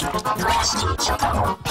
プラスチック